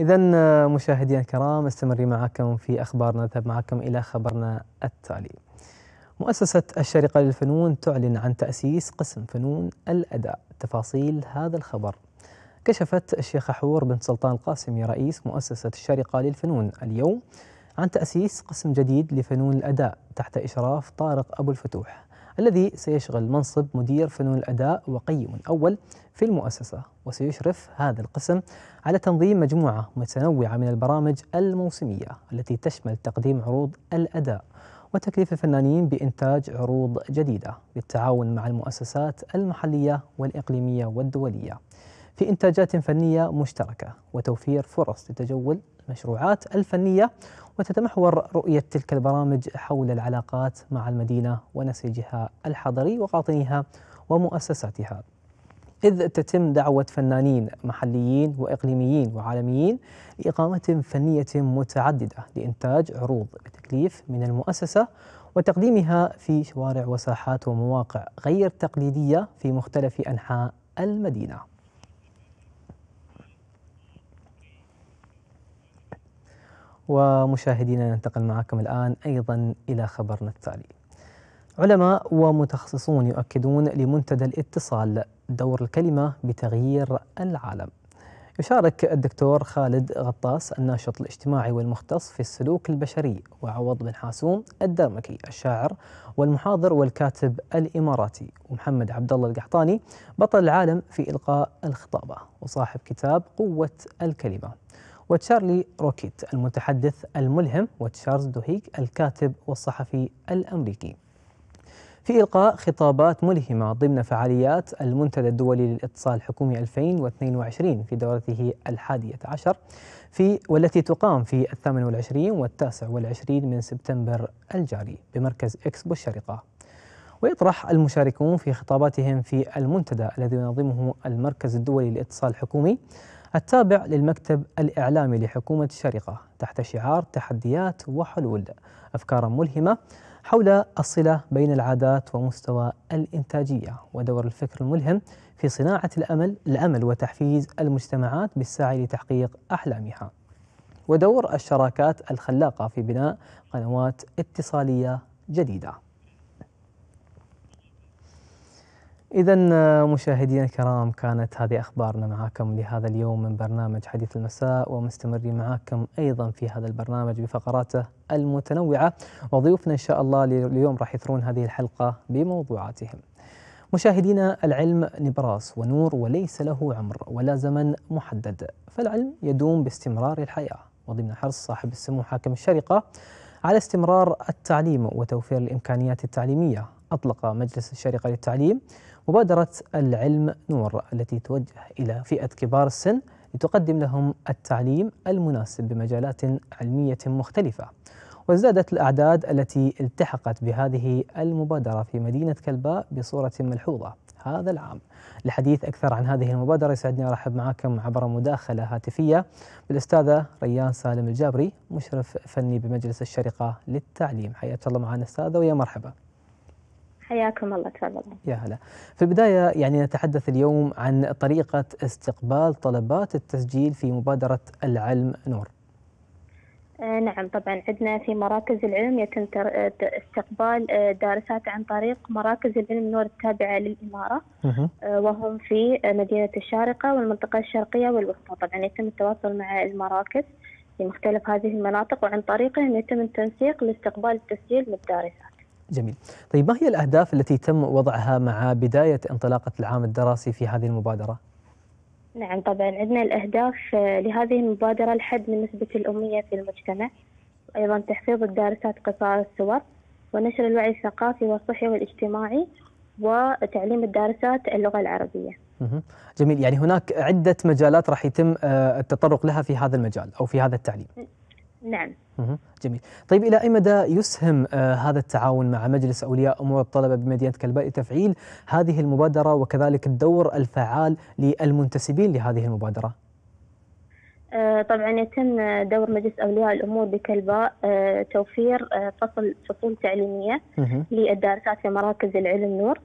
إذا مشاهدينا الكرام استمري معكم في أخبارنا نذهب معكم إلى خبرنا التالي. مؤسسة الشرقة للفنون تعلن عن تأسيس قسم فنون الأداء. تفاصيل هذا الخبر كشفت الشيخة حور بنت سلطان القاسمي رئيس مؤسسة الشرقة للفنون اليوم عن تأسيس قسم جديد لفنون الأداء تحت إشراف طارق أبو الفتوح الذي سيشغل منصب مدير فنون الأداء وقيم أول في المؤسسة وسيشرف هذا القسم على تنظيم مجموعة متنوعة من البرامج الموسمية التي تشمل تقديم عروض الأداء وتكليف الفنانين بإنتاج عروض جديدة بالتعاون مع المؤسسات المحلية والإقليمية والدولية. في إنتاجات فنية مشتركة وتوفير فرص لتجول المشروعات الفنية وتتمحور رؤية تلك البرامج حول العلاقات مع المدينة ونسيجها الحضري وقاطنيها ومؤسساتها. إذ تتم دعوة فنانين محليين وإقليميين وعالميين لإقامة فنية متعددة لإنتاج عروض بتكليف من المؤسسة وتقديمها في شوارع وساحات ومواقع غير تقليدية في مختلف أنحاء المدينة. ومشاهدينا ننتقل معكم الآن أيضا إلى خبرنا التالي. علماء ومتخصصون يؤكدون لمنتدى الاتصال دور الكلمة بتغيير العالم. يشارك الدكتور خالد غطاس الناشط الاجتماعي والمختص في السلوك البشري وعوض بن حاسوم الدرمكي الشاعر والمحاضر والكاتب الإماراتي ومحمد عبد الله القحطاني بطل العالم في إلقاء الخطابة وصاحب كتاب قوة الكلمة. وتشارلي روكيت المتحدث الملهم وتشارلز دوهيك الكاتب والصحفي الأمريكي. في إلقاء خطابات ملهمة ضمن فعاليات المنتدى الدولي للإتصال الحكومي 2022 في دورته الحادية عشر في والتي تقام في الثامن والعشرين والتاسع والعشرين من سبتمبر الجاري بمركز إكسبو الشرقة. ويطرح المشاركون في خطاباتهم في المنتدى الذي ينظمه المركز الدولي للإتصال الحكومي التابع للمكتب الإعلامي لحكومة الشرقة تحت شعار تحديات وحلول. أفكارا ملهمة حول الصلة بين العادات ومستوى الإنتاجية. ودور الفكر الملهم في صناعة الأمل الأمل وتحفيز المجتمعات بالسعي لتحقيق أحلامها. ودور الشراكات الخلاقة في بناء قنوات اتصالية جديدة. إذا مشاهدينا الكرام كانت هذه أخبارنا معكم لهذا اليوم من برنامج حديث المساء ومستمرين معكم أيضا في هذا البرنامج بفقراته المتنوعة. وضيوفنا إن شاء الله اليوم راح يثرون هذه الحلقة بموضوعاتهم. مشاهدينا العلم نبراس ونور وليس له عمر ولا زمن محدد فالعلم يدوم باستمرار الحياة. وضمن حرص صاحب السمو حاكم الشرقة على استمرار التعليم وتوفير الإمكانيات التعليمية. أطلق مجلس الشرقة للتعليم. مبادرة العلم نور التي توجه إلى فئة كبار السن لتقدم لهم التعليم المناسب بمجالات علمية مختلفة. وازدادت الأعداد التي التحقت بهذه المبادرة في مدينة كلباء بصورة ملحوظة هذا العام. لحديث أكثر عن هذه المبادرة يسعدني أرحب معكم عبر مداخلة هاتفية بالأستاذة ريان سالم الجابري مشرف فني بمجلس الشرقة للتعليم. حياك الله معنا أستاذة ويا مرحبا. حياكم الله تفضل يا هلا. في البداية يعني نتحدث اليوم عن طريقة استقبال طلبات التسجيل في مبادرة العلم نور. آه نعم طبعا عندنا في مراكز العلم يتم استقبال دارسات عن طريق مراكز العلم نور التابعة للإمارة. آه وهم في مدينة الشارقة والمنطقة الشرقية والوسطى. طبعا يتم التواصل مع المراكز في مختلف هذه المناطق وعن طريقهم يتم التنسيق لاستقبال التسجيل للدارسات. جميل. طيب ما هي الأهداف التي تم وضعها مع بداية انطلاقة العام الدراسي في هذه المبادرة؟ نعم طبعا عندنا الأهداف لهذه المبادرة الحد من نسبة الأمية في المجتمع وأيضا تحفيظ الدارسات قصار الصور ونشر الوعي الثقافي والصحي والاجتماعي وتعليم الدارسات اللغة العربية. جميل. يعني هناك عدة مجالات راح يتم التطرق لها في هذا المجال أو في هذا التعليم. نعم. جميل. طيب إلى أي مدى يسهم آه هذا التعاون مع مجلس أولياء أمور الطلبة بمدينة كلباء لتفعيل هذه المبادرة وكذلك الدور الفعال للمنتسبين لهذه المبادرة؟ آه طبعا يتم دور مجلس أولياء الأمور بكلباء آه توفير فصل فصول تعليمية للدارسات في مراكز العلم نور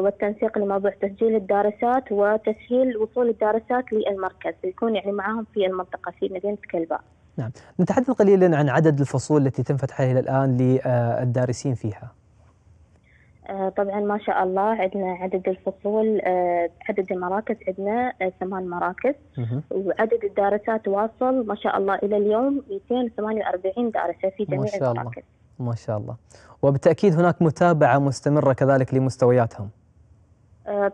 والتنسيق لموضوع تسجيل الدارسات وتسهيل وصول الدارسات للمركز يكون يعني معهم في المنطقة في مدينة كلباء. نعم. نتحدث قليلا عن عدد الفصول التي تم فتحها إلى الآن للدارسين فيها. آه، طبعا ما شاء الله عندنا عدد الفصول آه، عدد المراكز عندنا آه، ثمان مراكز. وعدد الدارسات واصل ما شاء الله إلى اليوم 248 دارسة في جميع ما شاء المراكز. الله. ما شاء الله. وبالتأكيد هناك متابعة مستمرة كذلك لمستوياتهم.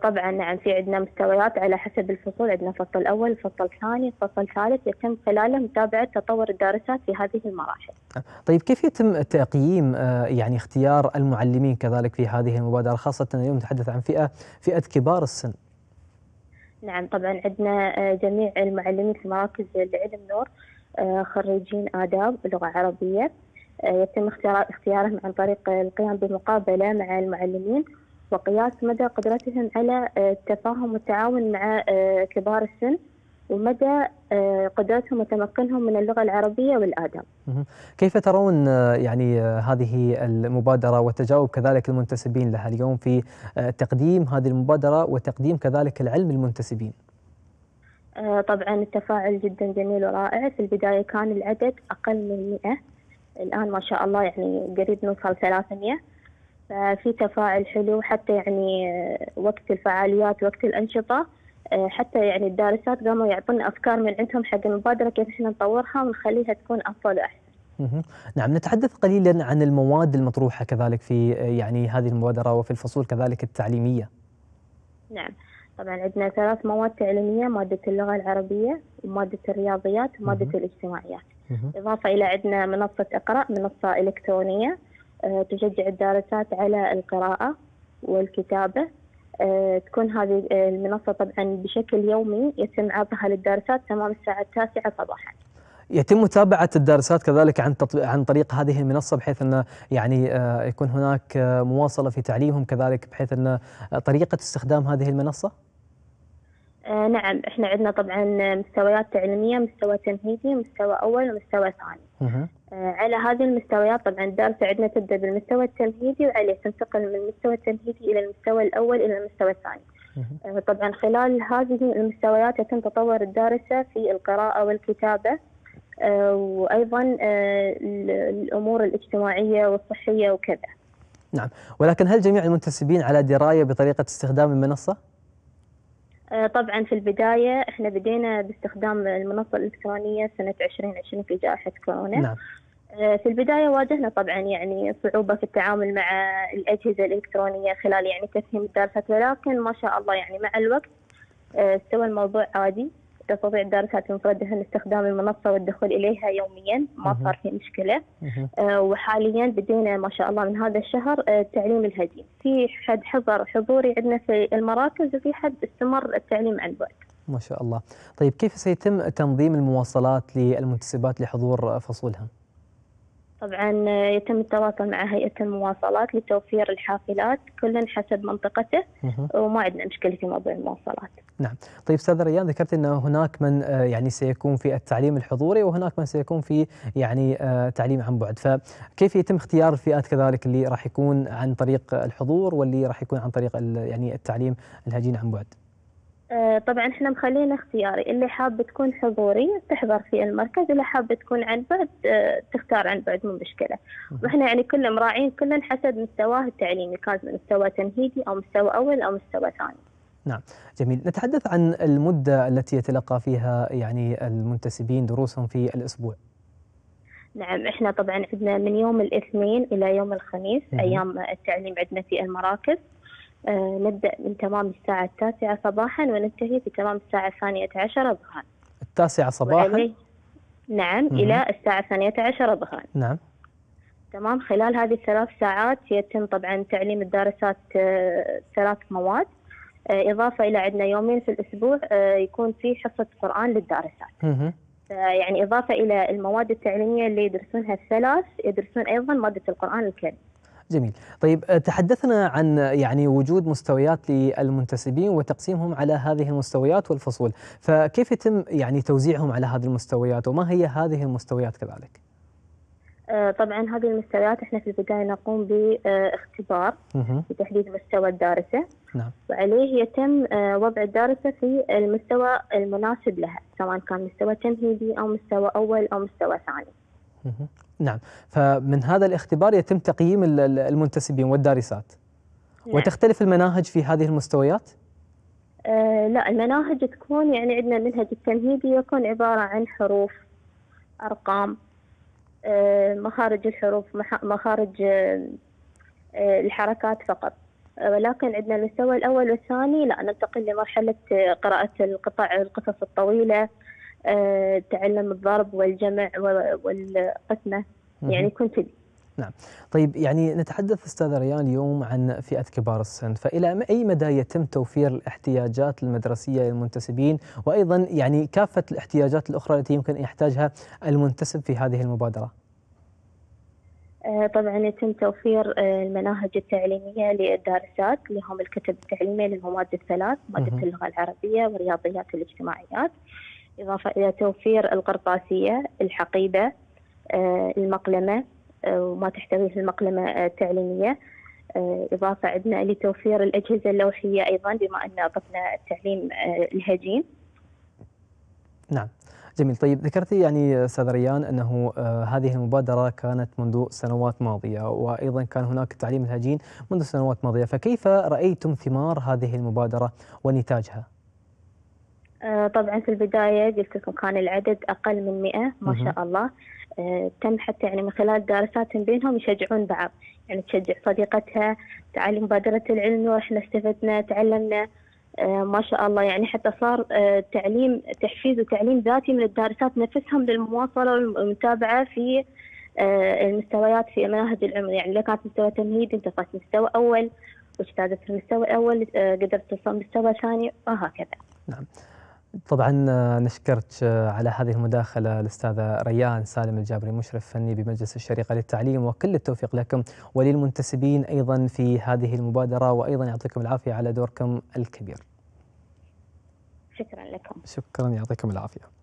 طبعا نعم في عندنا مستويات على حسب الفصول. عندنا فصل أول فصل ثاني فصل ثالث يتم خلاله متابعة تطور الدارسات في هذه المراحل. طيب كيف يتم تقييم آه، يعني اختيار المعلمين كذلك في هذه المبادرة خاصة اليوم نتحدث عن فئة فئة كبار السن؟ نعم طبعا عندنا آه، جميع المعلمين في مراكز العلم نور خريجين آداب لغة عربية يتم اختيارهم عن طريق القيام بمقابلة مع المعلمين. وقياس مدى قدرتهم على آه، التفاهم والتعاون مع آه، كبار السن ومدى آه، قدرتهم وتمكنهم من اللغة العربية والآداب. كيف ترون يعني هذه المبادرة وتجاوب كذلك المنتسبين لها؟ اليوم في تقديم هذه المبادرة وتقديم كذلك العلم للمنتسبين طبعا التفاعل جدا جميل ورائع. في البداية كان العدد أقل من 100 الآن ما شاء الله يعني قريب نوصل 300 ففي تفاعل حلو حتى يعني آه، وقت الفعاليات وقت الأنشطة آه، حتى يعني الدارسات قاموا يعطونا أفكار من عندهم حق المبادرة كيف إحنا نطورها ونخليها تكون أفضل وأحسن. نعم نتحدث قليلا عن المواد المطروحة كذلك في آه، يعني هذه المبادرة وفي الفصول كذلك التعليمية. نعم طبعا عندنا ثلاث مواد تعليمية مادة اللغة العربية ومادة الرياضيات ومادة الاجتماعيات. إضافة إلى عندنا منصة إقرأ منصة إلكترونية تشجع الدارسات على القراءة والكتابة. آه، تكون هذه المنصة طبعا بشكل يومي يتم عرضها للدارسات تمام الساعة التاسعة صباحا. يتم متابعة الدارسات كذلك عن عن طريق هذه المنصة بحيث أن يعني آه، يكون هناك مواصلة في تعليمهم كذلك بحيث أن طريقة استخدام هذه المنصة؟ آه نعم إحنا عندنا طبعا مستويات تعليمية مستوى تمهيدي مستوى أول ومستوى ثاني. آه على هذه المستويات طبعا الدراسة عندنا تبدأ بالمستوى التمهيدي وعليه تنتقل من المستوى التمهيدي إلى المستوى الأول إلى المستوى الثاني. آه طبعا خلال هذه المستويات يتم تطور الدارسة في القراءة والكتابة. آه وأيضا آه الأمور الاجتماعية والصحية وكذا. نعم. ولكن هل جميع المنتسبين على دراية بطريقة استخدام المنصة؟ آه، طبعا في البداية إحنا بدينا باستخدام المنصة الإلكترونية سنة 2020 في جائحة كورونا نعم. آه، في البداية واجهنا طبعا يعني صعوبة في التعامل مع الأجهزة الإلكترونية خلال يعني تفهيم الدراسات ولكن ما شاء الله يعني مع الوقت آه، استوى الموضوع عادي تستطيع الدارسات بمفردها استخدام المنصة والدخول إليها يوميا. ما صار في مشكلة. آه وحاليا بدينا ما شاء الله من هذا الشهر آه التعليم الهجين في حد حضر حضوري عندنا في المراكز وفي حد استمر التعليم عن بعد. ما شاء الله. طيب كيف سيتم تنظيم المواصلات للمنتسبات لحضور فصولها؟ طبعا يتم التواصل مع هيئة المواصلات لتوفير الحافلات كل حسب منطقته وما عندنا مشكلة في موضوع المواصلات. نعم. طيب أستاذ ريان ذكرت أن هناك من آه، يعني سيكون في التعليم الحضوري وهناك من سيكون في يعني آه، تعليم عن بعد. فكيف يتم اختيار الفئات كذلك اللي راح يكون عن طريق الحضور واللي راح يكون عن طريق يعني التعليم الهجين عن بعد؟ آه، طبعا إحنا مخلينا اختياري اللي حابة تكون حضوري تحضر في المركز اللي حابة تكون عن بعد آه، تختار عن بعد مو مشكلة. وإحنا يعني كل مراعين كل حسب مستواه التعليمي كان مستوى تمهيدي أو مستوى أول أو مستوى ثاني. نعم جميل. نتحدث عن المدة التي يتلقى فيها يعني المنتسبين دروسهم في الأسبوع. نعم إحنا طبعا عندنا من يوم الاثنين إلى يوم الخميس أيام التعليم عندنا في المراكز. آه، نبدأ من تمام الساعة التاسعة صباحا وننتهي في تمام الساعة الثانية عشرة ظهرا. التاسعة صباحا؟ نعم مم. إلى الساعة الثانية عشرة ظهرا. نعم. تمام خلال هذه الثلاث ساعات يتم طبعا تعليم الدارسات آه، ثلاث مواد. آه، إضافة إلى عندنا يومين في الأسبوع يكون في حصة قرآن للدارسات. يعني إضافة إلى المواد التعليمية اللي يدرسونها الثلاث يدرسون أيضا مادة القرآن الكريم. جميل. طيب آه، تحدثنا عن يعني وجود مستويات للمنتسبين وتقسيمهم على هذه المستويات والفصول. فكيف يتم يعني توزيعهم على هذه المستويات وما هي هذه المستويات كذلك؟ آه، طبعا هذه المستويات إحنا في البداية نقوم باختبار لتحديد مستوى الدارسة. نعم. وعليه يتم آه، وضع الدارسة في المستوى المناسب لها سواء كان مستوى تمهيدي أو مستوى أول أو مستوى ثاني. نعم فمن هذا الاختبار يتم تقييم المنتسبين والدارسات نعم. وتختلف المناهج في هذه المستويات؟ آه لا المناهج تكون يعني عندنا المنهج التمهيدي يكون عبارة عن حروف أرقام آه مخارج الحروف مخارج آه الحركات فقط ولكن عندنا المستوى الأول والثاني لا ننتقل لمرحلة قراءة القطع القصص الطويلة آه، تعلم الضرب والجمع والقسمة. يعني كنت نعم. طيب يعني نتحدث أستاذ ريان اليوم عن فئة كبار السن. فإلى أي مدى يتم توفير الاحتياجات المدرسية للمنتسبين؟ وأيضا يعني كافة الاحتياجات الأخرى التي يمكن أن يحتاجها المنتسب في هذه المبادرة؟ آه، طبعا يتم توفير آه، المناهج التعليمية للدارسات اللي هم الكتب التعليمية للمواد الثلاث مادة اللغة العربية ورياضيات الاجتماعيات. إضافة إلى توفير القرطاسية الحقيبة آه، المقلمة وما تحتويه المقلمة التعليمية. إضافة عندنا لتوفير الأجهزة اللوحية أيضا بما أن أضفنا التعليم الهجين. نعم. جميل. طيب ذكرتي يعني أستاذ ريان أنه آه هذه المبادرة كانت منذ سنوات ماضية وأيضا كان هناك تعليم الهجين منذ سنوات ماضية. فكيف رأيتم ثمار هذه المبادرة ونتاجها؟ آه طبعا في البداية قلت لكم كان العدد أقل من 100 ما شاء الله. آه تم حتى يعني من خلال دراساتهم بينهم يشجعون بعض. يعني تشجع صديقتها تعالي مبادرة العلم وإحنا استفدنا تعلمنا. آه، ما شاء الله. يعني حتى صار تعليم تحفيز وتعليم ذاتي من الدارسات نفسهم للمواصلة والمتابعة في المستويات في مناهج العمر يعني اللي كانت مستوى تمهيدي انتقلت مستوى أول واجتازت المستوى الأول قدرت توصل مستوى ثاني وهكذا. نعم. طبعا نشكرك على هذه المداخلة الأستاذة ريان سالم الجابري مشرف فني بمجلس الشريقة للتعليم وكل التوفيق لكم وللمنتسبين أيضا في هذه المبادرة وأيضا يعطيكم العافية على دوركم الكبير. شكرا لكم. شكرا يعطيكم العافية.